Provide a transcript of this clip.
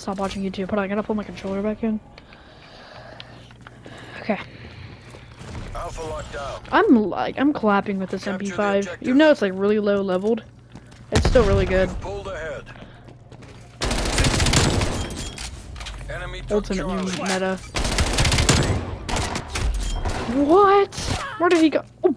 stop watching YouTube. Hold on, I gotta pull my controller back in. Okay. Alpha locked down. I'm like, I'm clapping with this Capture MP5. You know it's like really low leveled, it's still really good. Pulled ahead. Enemy Ultimate new meta. What? Where did he go? Oh,